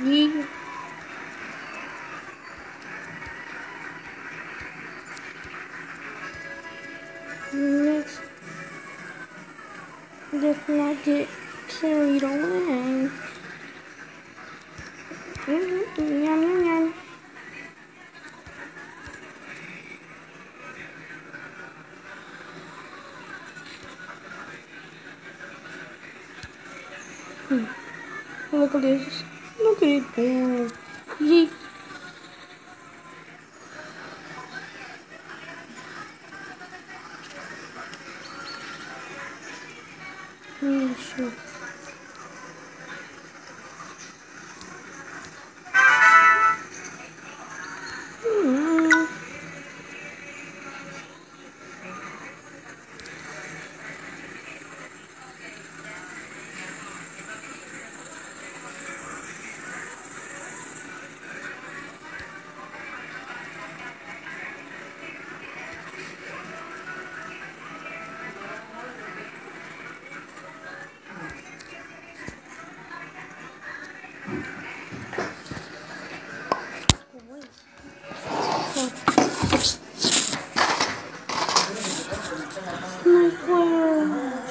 Yeah. Let's, let's not get carried away. Mm-hmm. Yum, yum, yum. Hmm. Look at this. Look at it there.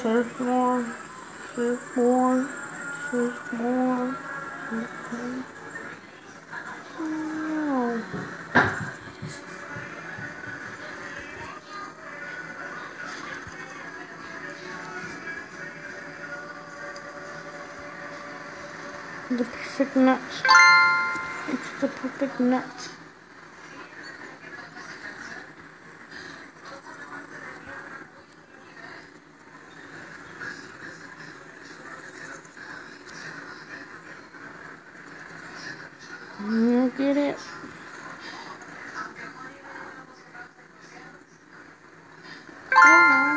Snakeware. Surfboard. Surfboard. Surfboard. Surfboard. Oh. The perfect nut. It's the perfect nut. You get it? Oh.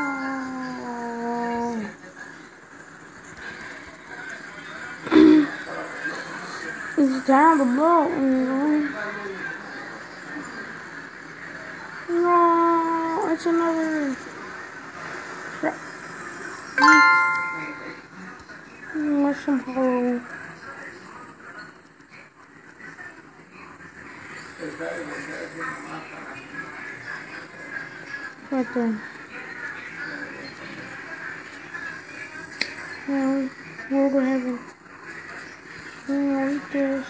it's down below. No it's another. Mushroom hole. Right there. No, we'll go heaven. No, eat this.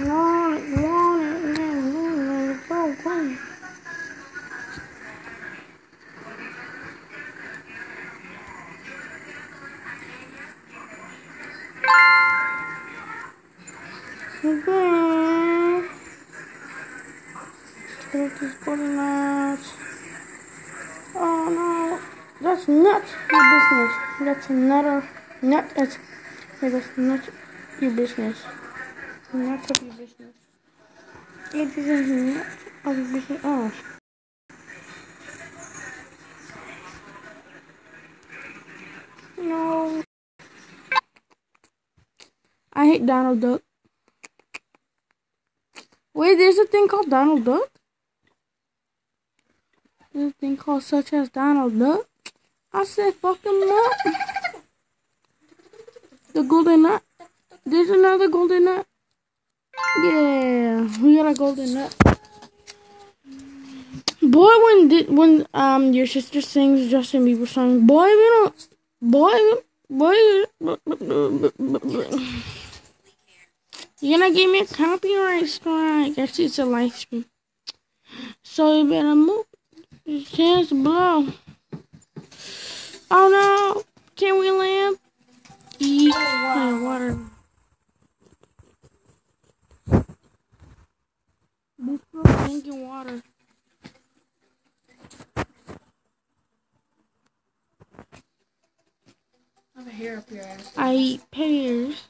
No, Okay. Take this body nuts. Oh no, that's not your business. That's another not that's that's not your business. Not of your business. It is not of your business. Oh. No. I hate Donald Duck. Wait, there's a thing called Donald Duck? There's a thing called such as Donald Duck? I said fuck him up. The golden nut. There's another golden nut. Yeah, we got a golden nut. Boy, when did when um your sister sings Justin Bieber song, boy, we don't, boy, boy, you're gonna give me a copyright strike. Actually, it's a live stream, so you better move. Your chance to blow. Oh no! Can we land? Eat my water. This girl's drinking water. I have a hair up your ass. I eat pears.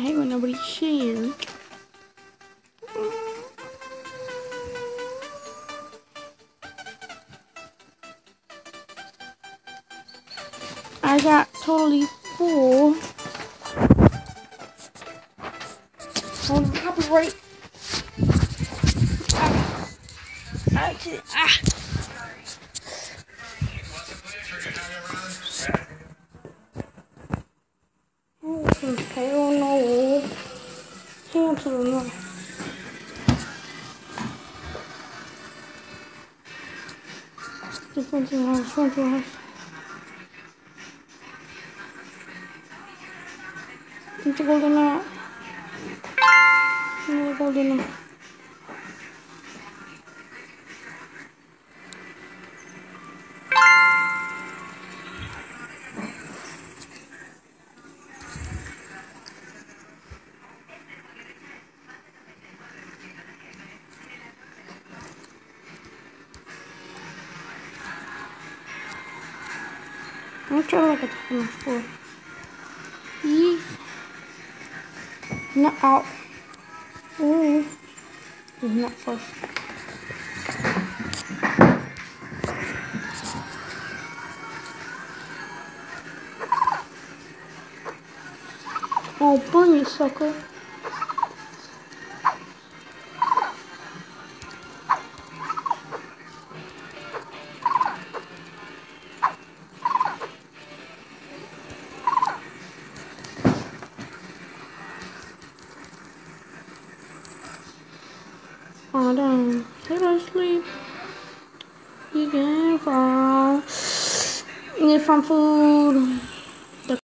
I hate when nobody shares. I got totally full. Hold on, copyright. Ah. tout le monde. Je continue, I'm trying to like a top score. Yee. Not out. Ooh. He's not first. Oh, burn you sucker. Damn. Should I sleep? You can fall. Need some food.